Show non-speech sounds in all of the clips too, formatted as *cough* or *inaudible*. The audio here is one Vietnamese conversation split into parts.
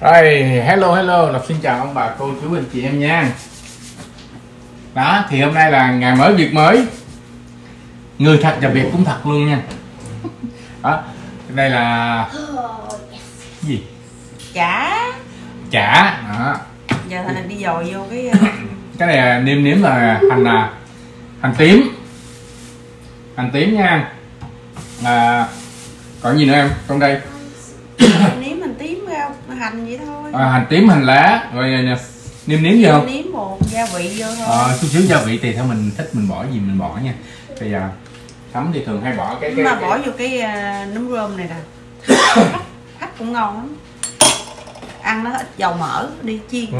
Rồi, hello hello, Lộc xin chào ông bà cô chú anh chị em nha. Đó, thì hôm nay là ngày mới việc mới. Người thật và việc cũng thật luôn nha. Đó, đây là gì? chả. Chả đó. giờ thằng đi dồi vô cái ờ, Cái này là nêm nếm là hành là hành tím. Hành tím nha. À, Còn gì nữa em? Trong đây nếm mình tím rau hành vậy thôi. À, hành tím, hành lá. Rồi nè, nêm nếm gì không? nếm một gia vị vô thôi. Ờ, chút xíu gia vị tùy theo mình thích mình bỏ gì mình bỏ nha. Bây giờ thấm thì thường hay bỏ cái cái, mà cái... bỏ vô cái ờ, nấm rơm này nè. *coughs* Hấp cũng ngon lắm. Ăn nó ít dầu mỡ đi chiên. Ừ.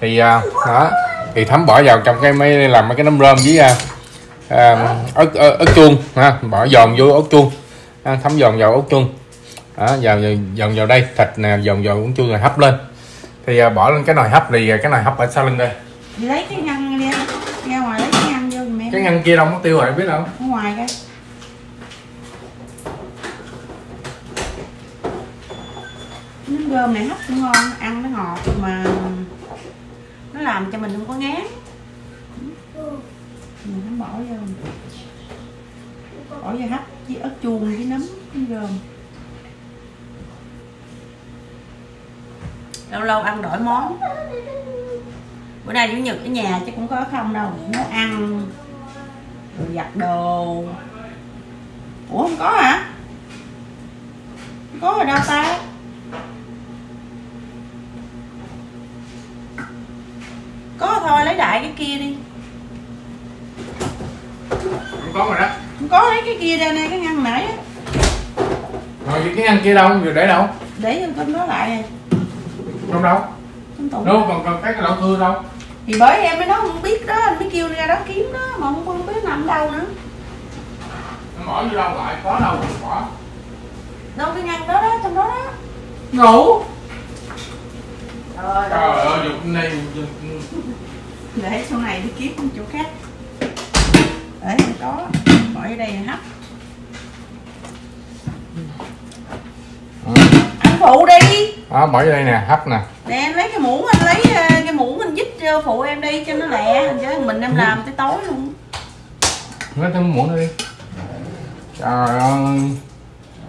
thì à, đó thì thấm bỏ vào trong cái mấy làm mấy cái nấm rơm với à, à, ớt, ớt, ớt chuông ha? Bỏ giòn vô ớt chuông. À, thấm giòn vào ớt chuông đó, vào giòn vào đây thịt nè giòn vào chuông rồi hấp lên. Thì à, bỏ lên cái nồi hấp thì cái nồi hấp ở sau lưng đây. Lấy cái ngăn đi ra ngoài lấy cái ngăn vô em. Cái ngăn kia đâu mất tiêu rồi biết đâu. Ở ngoài cái. Nấm rơm này hấp cũng ngon ăn nó ngọt mà nó làm cho mình không có ngán. Mình không bỏ vô. Bỏ vô hấp với ớt chuông với nấm nấm rơm lâu lâu ăn đổi món. Bữa nay chủ nhật ở nhà chứ cũng có không đâu. Nấu ăn rồi giặt đồ. Ủa không có hả? Không có rồi đâu ta. Có thôi lấy đại cái kia đi. Không có rồi đó. Không có lấy cái kia ra nè cái ngăn nãy á. Rồi cái ngăn kia đâu? Rồi để đâu? Để con đó lại trong đâu. Trong tủ đâu còn còn cái cái lẩu cưa đâu. Thì bởi em mới nói không biết đó anh mới kêu ra đó kiếm đó mà không, không biết nằm đâu nữa. Nó bỏ vô đâu lại có đâu mà bỏ. Đâu cái ngăn đó đó trong đó đó. Ngủ. Trời trời ơi dục này để sau này đi kiếm một chỗ khác. Để không có bỏ vô đây hấp anh phụ đi. Đó bỏ vô đây nè hấp nè. Nè em lấy cái muỗng anh lấy ờ, cái muỗng anh dít phụ em đi cho nó lẹ chứ mình em làm tới tối luôn. Lấy thêm muỗng đi. Trời ơi.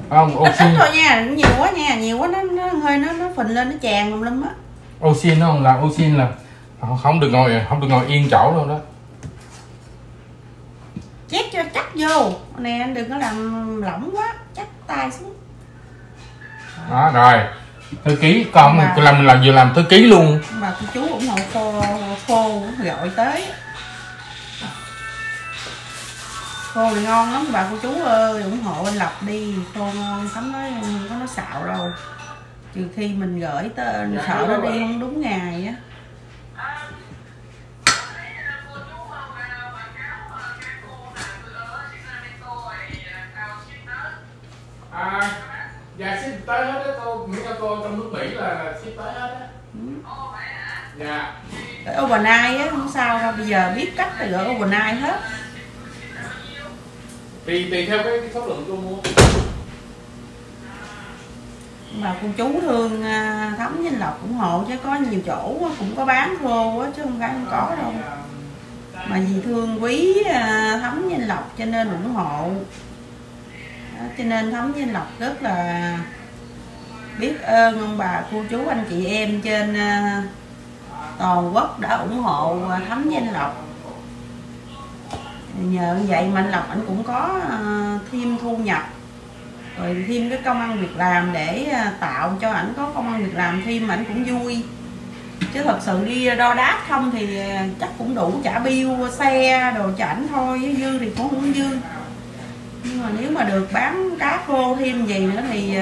Không oxy ít thôi nha nhiều quá nha nhiều quá nó, nó hơi nó nó phình lên nó tràn tùm lum á. Oxy nó không là oxy là không- không được ngồi không được ngồi yên chỗ đâu đó. Chét cho chắc vô. Nè anh đừng có làm lỏng quá chắc tay xuống đó rồi. Thư ký con Mà- làm mình làm vừa làm thư ký luôn. Mà cô chú ủng hộ khô khô gọi tới. Khô thì ngon lắm bà cô chú ơi ủng hộ anh lộc đi. Khô ngon tấm nói không có nó xạo đâu. Trừ khi mình gửi tới sợ nó đi không đúng ngày á cô trong nước mỹ là ship tới hết á. Dạ. Gửi overnight á không sao đâu bây giờ biết cách thì gửi overnight hết. Tùy tùy theo cái, cái số lượng cô mua. Mà cô chú thương à, thấm với lộc ủng hộ chứ có nhiều chỗ cũng có bán khô á chứ không phải không có đâu. Mà vì thương quý à, thấm với lộc cho nên ủng hộ. Cho nên thấm với lộc rất là biết ơn ông bà, cô chú, anh chị em trên ờ, toàn quốc đã ủng hộ ờ, thấm với anh lộc. Nhờ như vậy mà anh lộc anh cũng có thêm thu nhập, rồi thêm cái công ăn việc làm để tạo cho ảnh có công ăn việc làm thêm mà ảnh cũng vui. Chứ thật sự đi đo đát không thì chắc cũng đủ trả bill, xe, đồ cho ảnh thôi với dư thì cũng không dư. Nhưng mà nếu mà được bán cá khô thêm gì nữa thì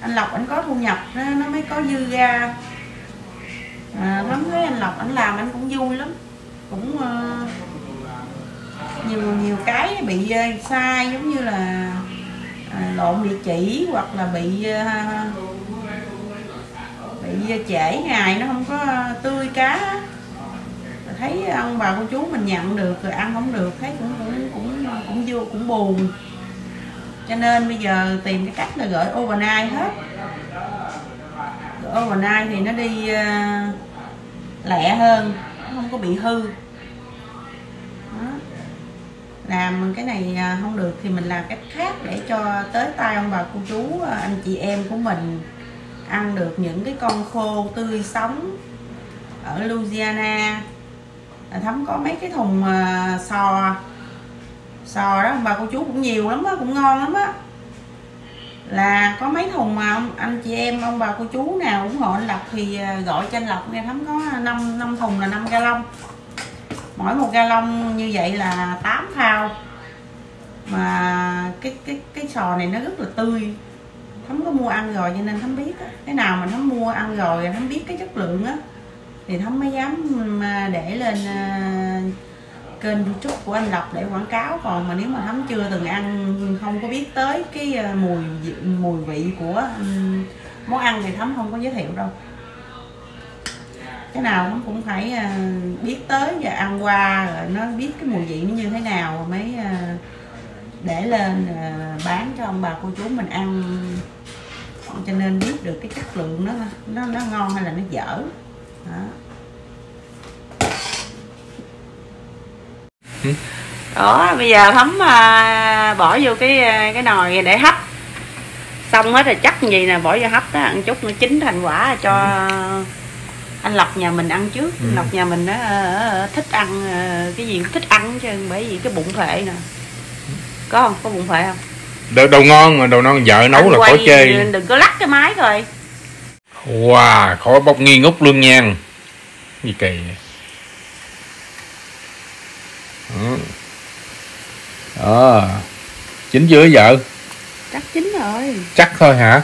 anh lộc anh có thu nhập nó, nó mới có dư ra. À, lắm thấy anh lộc anh làm anh cũng vui lắm. Cũng uh, nhiều nhiều cái bị uh, sai giống như là uh, lộn địa chỉ hoặc là bị uh, bị trễ ngày nó không có tươi cá. Thấy ông bà cô chú mình nhận được rồi ăn không được thấy cũng cũng cũng cũng vô cũng buồn cho nên bây giờ tìm cái cách là gửi overnight hết. Gửi overnight thì nó đi uh, lẹ hơn không có bị hư. Đó. làm cái này ờ, không được thì mình làm cách khác để cho tới tay ông bà cô chú ờ, anh chị em của mình ăn được những cái con khô tươi sống ở Louisiana. Thấm có mấy cái thùng uh, sò sò đó ông bà cô chú cũng nhiều lắm á cũng ngon lắm á. Là có mấy thùng mà ông, anh chị em ông bà cô chú nào ủng hộ anh Lộc thì à, gọi cho anh Lộc nghe thấm có 5, 5 thùng là 5 lông mỗi một ga lông như vậy là 8 thao. Mà cái cái cái sò này nó rất là tươi. Thấm có mua ăn rồi cho nên thấm biết á. Cái nào mà thấm mua ăn rồi thấm biết cái chất lượng á thì thấm mới dám mà để lên à, kênh youtube của anh lộc để quảng cáo. Còn mà nếu mà thấm chưa từng ăn, không có biết tới cái ờ, mùi mùi vị của món ăn thì thấm không có giới thiệu đâu. Cái nào thấm cũng phải ờ, biết tới và ăn qua rồi nó biết cái mùi vị nó như thế nào mới ờ, để lên bán cho ông bà cô chú mình ăn. Cho nên biết được cái chất lượng nó nó nó ngon hay là nó dở. Đó. Đó bây giờ thấm à, bỏ vô cái à, cái nồi để hấp. Xong hết rồi chắc gì nè bỏ vô hấp đó ăn chút nó chín thành quả cho anh lộc nhà mình ăn trước. Ừ. lộc nhà mình nó ờ, thích ăn cái gì cũng thích ăn trơn bởi vì cái bụng phệ nè. Có không? Có bụng phệ không? Đồ, đồ ngon mà đồ ngon vợ nấu Anh là khỏi chê. đừng có lắc cái máy rồi. Wow khỏi bốc nghi ngút luôn nha. Gì kỳ. vậy? Đó. đó chín chưa vợ? Chắc chín rồi. Chắc thôi hả?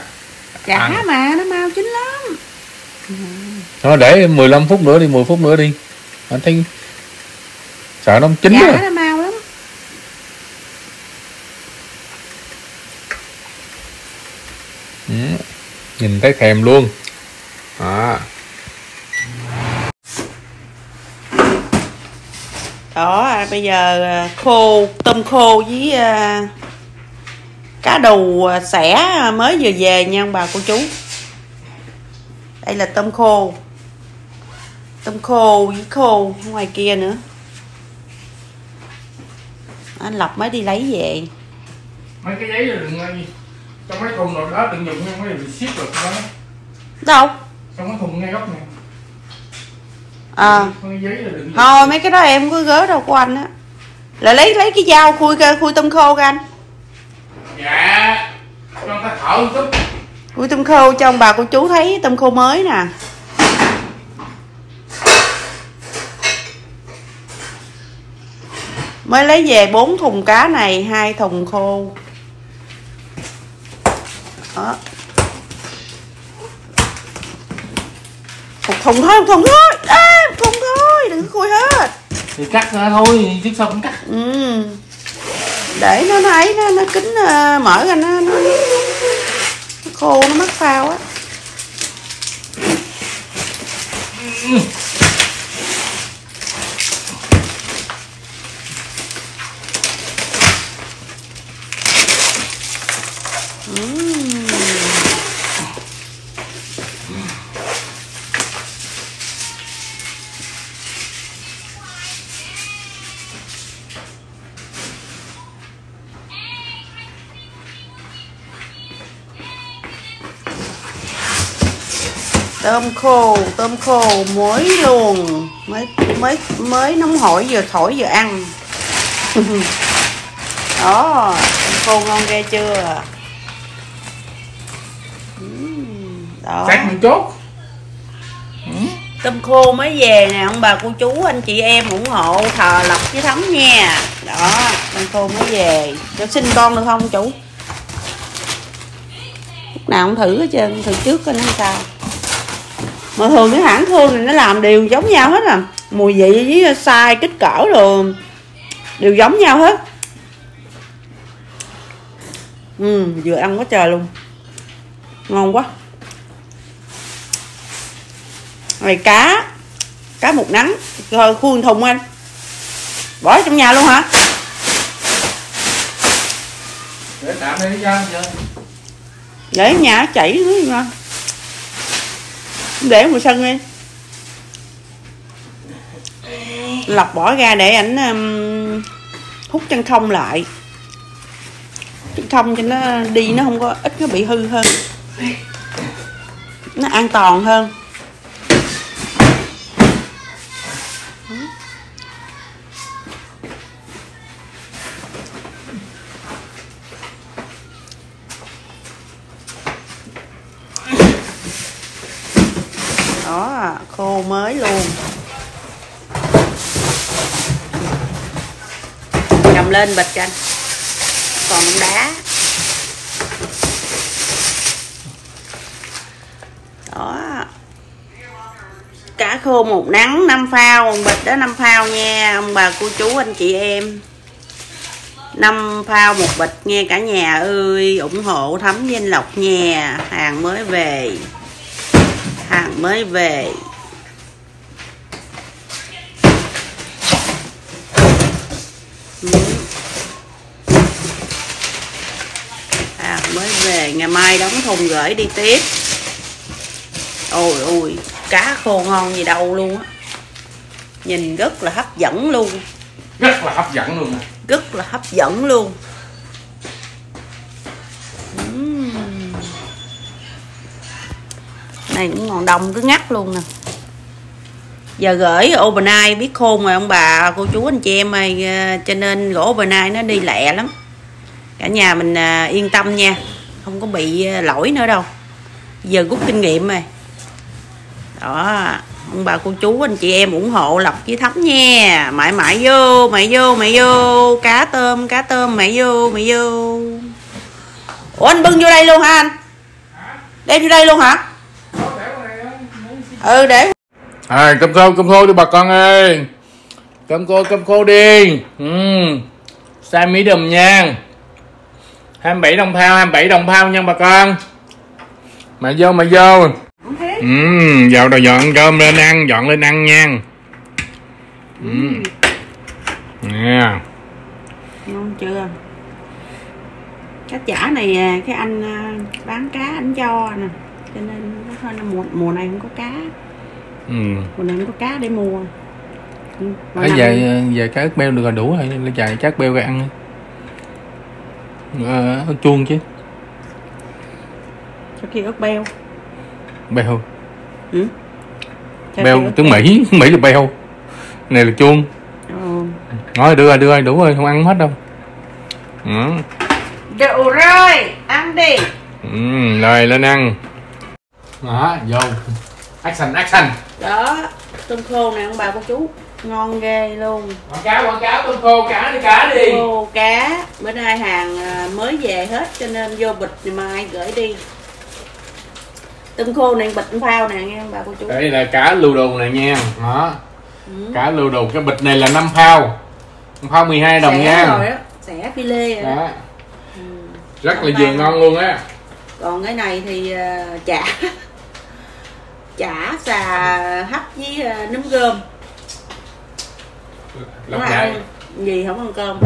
Chả Ăn. mà nó mau chín lắm. Thôi để 15 phút nữa đi 10 phút nữa đi. Anh thấy sợ nó chín rồi nó mau lắm. Ừ. nhìn thấy thèm luôn. Đó đó à, bây giờ à, khô tôm khô với à, cá đù xẻ à, mới vừa về nha ông bà cô chú. Đây là tôm khô. Tôm khô với khô ngoài kia nữa. Anh lộc mới đi lấy về. Mấy cái giấy đừng trong mấy thùng nào đó đừng dùng nha mấy bị ship được đó đâu? Trong cái thùng ngay góc này à. Thôi mấy cái đó em không có gớ đâu của anh á. Là lấy lấy cái dao khui khui tôm khô ra anh. Dạ cho ta thở chút. Khui tôm khô cho ông bà cô chú thấy tôm khô mới nè. Mới lấy về bốn thùng cá này hai thùng khô. Đó. Một thùng thôi một thùng thôi. À, một thùng thôi đừng có khui hết. Thì cắt ra thôi chứ sao cũng cắt. Ừ. để nó thấy nó nó kính ờ, mở ra nó, nó, nó khô nó mất phao á tôm khô tôm khô mới luôn mới mới mới nóng hổi vừa thổi vừa ăn. *laughs* Đó tôm khô ngon ghê chưa? Đó. Cắt một chốt tôm khô mới về nè ông bà cô chú anh chị em ủng hộ thờ lộc với thấm nha. Đó tôm khô mới về. Cho xin con được không chủ? Lúc nào cũng thử hết trơn thử trước coi nó sao mà thường cái hãng thương này nó làm đều giống nhau hết à. Mùi vị với size kích cỡ rồi đều giống nhau hết. Ừ vừa ăn quá trời luôn. Ngon quá. Rồi cá cá một nắng. Rồi khuôn thùng anh bỏ trong nhà luôn hả? Để tạm đây cho để nhà chảy nữa mà để mùa sân đi. Lọc bỏ ra để ảnh um, hút chân không lại. Chân không cho nó đi nó không có ít nó bị hư hơn. Nó an toàn hơn đó khô mới luôn. Cầm lên, bịch cho anh. Còn đá. Đó. Cá khô một nắng, năm phao. Một bịch đó, năm phao nha. Ông bà cô chú, anh chị em. Năm phao một bịch nghe cả nhà ơi, ủng hộ thấm danh lộc nha. Hàng mới về. Hàng mới về. Ừ. hàng mới về ngày mai đóng thùng gửi đi tiếp. Ôi ôi cá khô ngon gì đâu luôn á. Nhìn rất là hấp dẫn luôn. Rất là hấp dẫn luôn nè. Rất là hấp dẫn luôn. Này cũng còn đông cứ ngắt luôn nè giờ gửi overnight biết khôn rồi ông bà cô chú anh chị em ơi ờ, cho nên gỗ overnight nó đi lẹ lắm. Cả nhà mình à, yên tâm nha không có bị à, lỗi nữa đâu. Giờ rút kinh nghiệm rồi. Đó ông bà cô chú anh chị em ủng hộ lộc với thấm nha. Mãi mãi vô mày vô mày vô. Cá tôm cá tôm mày vô mày vô. Ủa anh bưng vô đây luôn hả anh? Đem vô đây luôn hả? Ừ để à, cơm khô cơm khô đi bà con ơi. Cơm khô cơm khô đi. Ừ. sai mỹ đùm nha. 27 đồng phao 27 đồng phao nha bà con. Mà vô mà vô. Ừ, vào đồ dọn cơm lên ăn dọn lên ăn nha. Ừ. yeah. ngon chưa? Cá chả này à, cái anh à, bán cá anh cho nè. Cho nên nó hơi mùa, mùa này không có cá ừ. này không có cá để mua. Ừ, mỗi Ở năm- về về cá ớt beo được rồi đủ rồi lên chạy cá ớt beo ra ăn ờ, ớt chuông chứ. Cho kia ớt beo. Beo. Ừ? Theo beo tiếng mỹ *laughs* mỹ là beo. Này là chuông. Ừ. nói đưa rồi đưa rồi đủ rồi không ăn hết đâu. Ừ. Đủ rồi, ăn đi. Ừ rồi lên ăn. Đó vô. Action action Đó, tôm khô nè ông bà cô chú. Ngon ghê luôn. Quảng cáo quảng cáo tôm khô cá đi cá đi. Khô cá. Bữa nay hàng à, mới về hết cho nên vô bịch thì mai gửi đi. Tôm khô này bịch phao nè nghe ông bà cô chú? Đây là cá lưu đồ này nha. Đó. Ừ. cá lưu đồ cái bịch này là 5 phao. Phao 12 đồng Xẻ nha. rồi á, xẻ phi lê rồi đó. đó. Ừ. rất là Năm vừa ngon luôn á. Còn cái này thì à, chả Chả xà hấp với à, nấm gơm. Lọc đại. ăn gì không ăn cơm.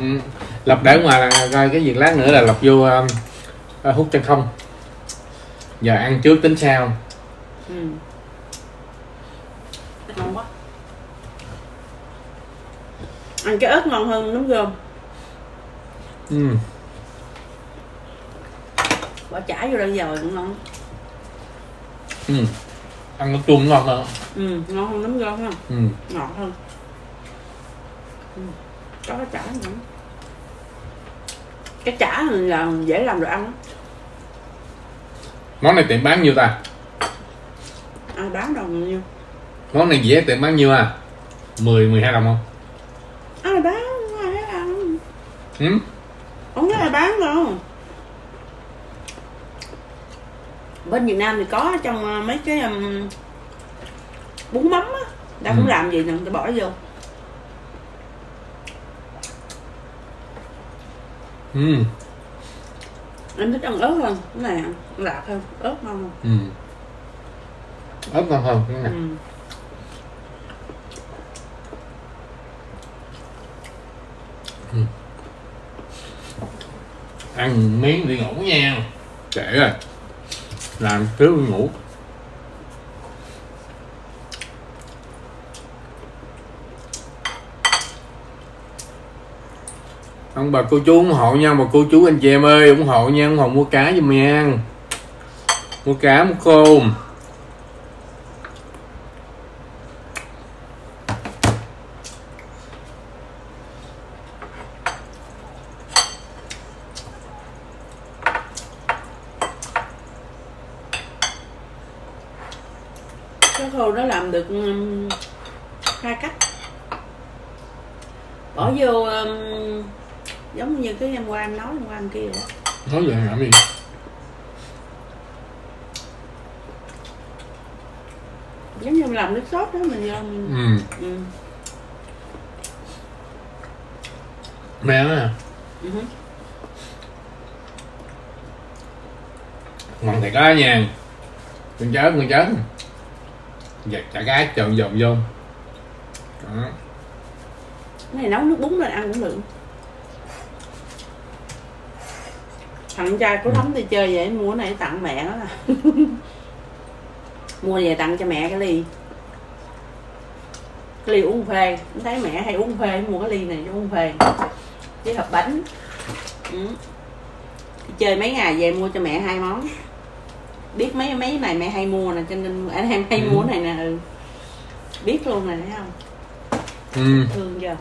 Ừ. lọc để ngoài là coi cái việc lát nữa là lọc vô um, hút chân không. Giờ ăn trước tính sau. Ừ. ngon quá. Ăn cái ớt ngon hơn nấm gơm. Ừ. bỏ chả vô đây giờ cũng ngon Ừ. ăn nó chuông ngon hơn. Ừ ngon hơn nấm gơm không ừ. ngọt hơn. Ừ. có cái chả nữa. Cái chả là dễ làm được ăn lắm. Món này tiệm bán nhiêu ta? Ăn bán đồng nhiêu? Món này dễ tiệm bán nhiêu à? 10 12 đồng không? Ai bán ai thấy ăn. Ừ? không thấy ai bán đâu bên Việt Nam thì có trong ờ, mấy cái um, bún mắm á ta Ừ. cũng làm gì nè ta bỏ vô Ừ. em thích ăn ớt hơn cái này lạc hơn ớt ngon hơn Ừ. ớt ngon hơn cái này ừ. ăn miếng đi ngủ nha trễ rồi làm thiếu ngủ. Ông bà cô chú ủng hộ nha, bà cô chú anh chị em ơi, ủng hộ nha, ủng hộ mua cá giùm nha. Mua cá, mua khôn bỏ vô um, giống như cái em qua em nói em qua em kia vậy. Nói vậy làm gì giống như mình làm nước sốt đó mình vô mình ừ. Ừ. mẹ á Ừ. hứ. ngon thiệt á nha. Con chớt con chớt giặt chả cá trộn dồn vô. Đó cái này nấu nước bún lên ăn cũng được. Thằng trai có thấm đi chơi vậy mua này tặng mẹ đó là *laughs* mua về tặng cho mẹ cái ly. Cái ly uống phê thấy mẹ hay uống phê mua cái ly này cho uống phê. Với hộp bánh. Ừ. Chơi mấy ngày về mua cho mẹ hai món. Biết mấy mấy này mẹ hay mua nè cho nên anh em hay Ừ. mua này nè ừ. biết luôn nè thấy không? Ừ. thương chưa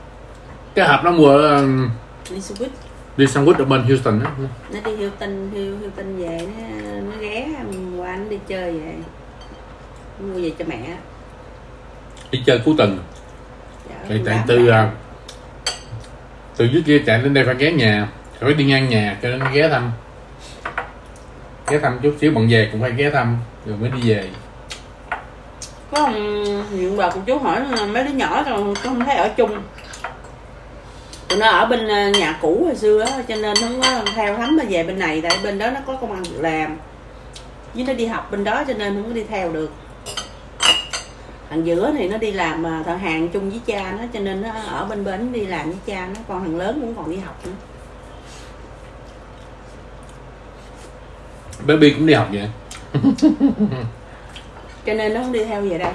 cái hộp nó mua ở, um, đi sandwich đi sandwich ở bên Houston á. Nó đi Hil, Hilton về nó, nó ghé qua nó đi chơi về. Mua về cho mẹ. Đi chơi cuối tuần. Tại con tại từ à, từ dưới kia chạy lên đây phải ghé nhà. Phải đi ngang nhà cho nên ghé thăm. Ghé thăm chút xíu bận về cũng phải ghé thăm rồi mới đi về. Có ông bà cô chú hỏi mấy đứa nhỏ rồi không thấy ở chung tụi nó ở bên ờ, nhà cũ hồi xưa á cho nên không có theo thắm mà về bên này tại bên đó nó có công ăn việc làm. Với nó đi học bên đó cho nên không có đi theo được. Thằng giữa thì nó đi làm ờ, thợ hàng chung với cha nó cho nên nó ở bên bến đi làm với cha nó còn thằng lớn cũng còn đi học nữa. Baby cũng đi học vậy? *laughs* Cho nên nó không đi theo về đây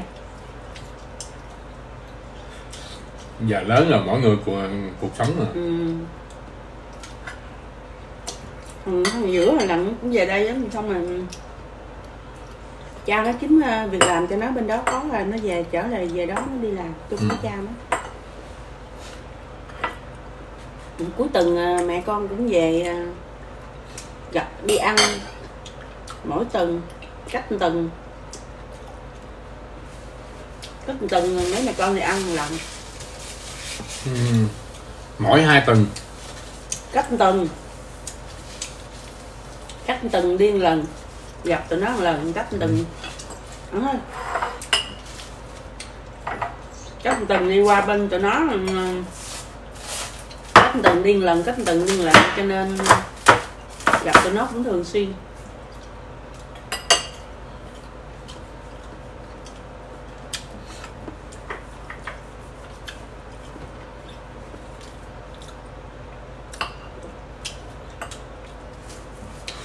giờ lớn rồi mỗi người cuộc, cuộc sống rồi ừ. thằng giữa là lần cũng về đây lắm xong rồi cha nó kiếm ờ, việc làm cho nó bên đó có rồi nó về trở lại về đó nó đi làm. Chung với Ừ. cha nó. Ừ, cuối tuần ờ, mẹ con cũng về ờ, gặp đi ăn mỗi tuần cách tuần. Cách tuần mấy mẹ con thì ăn một lần ừ. mỗi hai tuần. Cách tuần. Cách tuần đi một lần. Gặp tụi nó một lần cách tuần. Đúng thôi cách tuần đi qua bên tụi nó ừ, cách tuần đi một lần cách tuần đi một lần. Cho nên gặp tụi nó cũng thường xuyên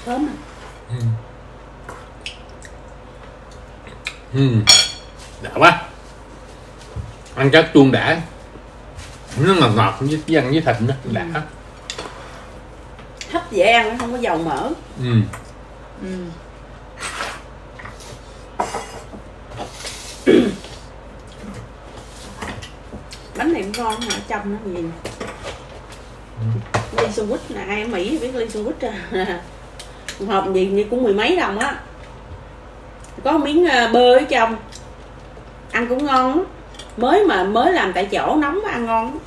thơm à ừ. đã quá. Ăn chắc chuông đã. Nó ngọt ngọt với, với ăn với thịt nữa đã. Hấp dễ ăn không có dầu mỡ. Ừ. ừ. *coughs* bánh này cũng ngon mà ở trong nó gì ly sandwich là ai ở mỹ biết ly sandwich à? *laughs* Hộp gì như cũng mười mấy đồng á có miếng ờ, bơ ở trong. Ăn cũng ngon lắm. Mới mà mới làm tại chỗ nóng mà ăn ngon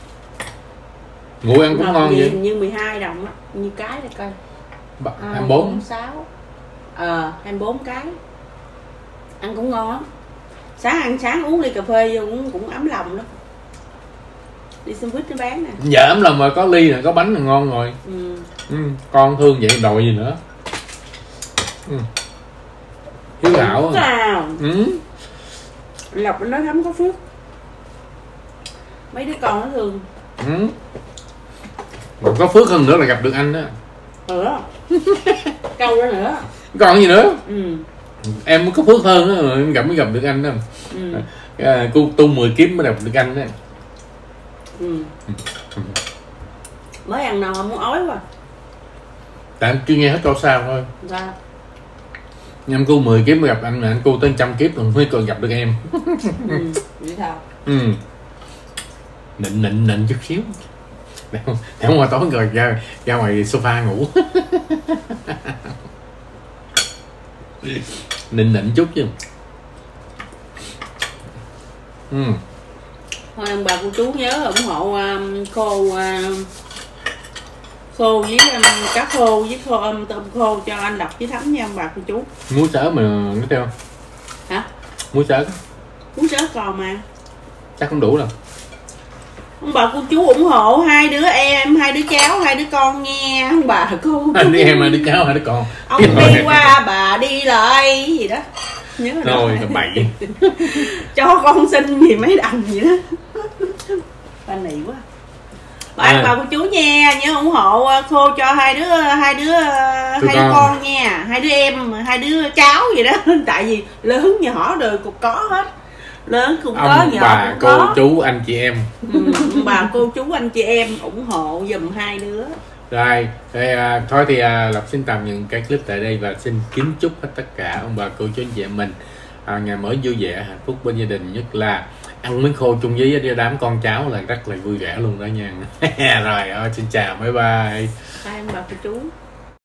nguội ăn cũng hộp ngon gì vậy như 12 đồng á như cái đây coi. Hai bốn. sáu. Ờ 24 cái. Ăn cũng ngon lắm. Sáng ăn sáng uống ly cà phê vô cũng cũng ấm lòng lắm. Đi sandwich nó bán nè. Dởm là mà có ly này có bánh là ngon rồi. Ừ. ừ. con thương vậy đòi gì nữa? Ừ. hiếu à. Wow. ừ. lộc nó thấm có phước. Mấy đứa con nó thương. Ừ. Mà có phước hơn nữa là gặp được anh đó. Ừ *laughs* câu đó nữa. Còn gì nữa? Ừ. Em có phước hơn đó, em gặp mới gặp được anh đó. Ừ. À, cô tu 10 kiếm mới gặp được anh đó. Ừ. Mới ăn no muốn ói quá. Tại em chưa nghe hết câu sao thôi. Ra em cô 10 kiếp gặp anh mà anh cô tới trăm kiếp rồi mới còn gặp được em. *laughs* Ừ, vậy sao? Ừ. Nịnh nịnh nịnh chút xíu. Để để mà tối rồi ra ra ngoài sofa ngủ. *laughs* Nịnh nịnh chút chứ. Ừ. Thôi ông bà cô chú nhớ ủng hộ um, khô um, khô với um, cá khô với khô um, tôm khô cho anh đọc với thắm nha ông bà cô chú. Muối sớ mà nó theo hả? Muối sớ muốn sớ còn mà. Chắc không đủ đâu. Ông bà cô chú ủng hộ hai đứa em hai đứa cháu hai đứa con nghe. Ông bà cô *laughs* anh đi em hai đứa cháu hai đứa con. Ông đi qua bà đi lại gì đó. Nhớ rồi đó. bậy. *laughs* Cho con xin gì mấy đồng gì đó. Ba nỉ quá bà À. bà cô chú nha nhớ ủng hộ ờ, khô cho hai đứa hai đứa ờ, Tụi hai đứa con. nha. Hai đứa em hai đứa cháu gì đó. *laughs* Tại vì lớn nhỏ đều cũng có hết. Lớn cũng có ông nhỏ bà cũng cô có. chú anh chị em. Ừ, bà cô chú anh chị em ủng hộ giùm hai đứa. Rồi thì, à, thôi thì à, lộc xin tạm những cái clip tại đây và xin kính chúc hết tất cả ông bà cô chú anh chị em mình à, ngày mới vui vẻ hạnh phúc bên gia đình nhất là ăn miếng khô chung với đám con cháu là rất là vui vẻ luôn đó nha. *laughs* Rồi xin chào, bye bye. Bye ông bà cô chú.